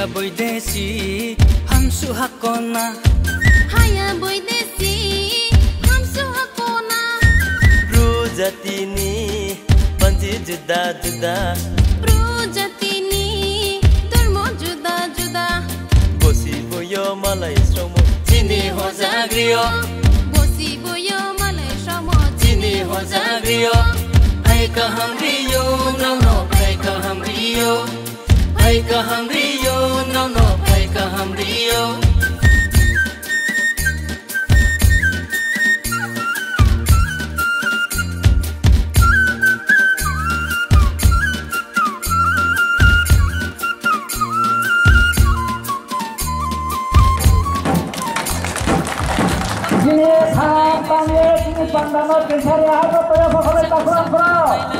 আই বই দেসি হাম সুহক কোনা হায় আই বই দেসি হাম সুহক কোনা প্রোজতিনি পঞ্জি জুদা জুদা প্রোজতিনি তোর মন জুদা জুদা বোসি বইও মলাই সামো চিনি হো জাগিও বোসি বইও মলাই সামো চিনি হো জাগিও আই কহাম রিয়ো মং নাও নোক আই কহাম রিয়ো আই কহাম রিয়ো no kay ka hamriyo Jini sa pamit ni pandano kisari ako tayo sa kulit ako ang bro.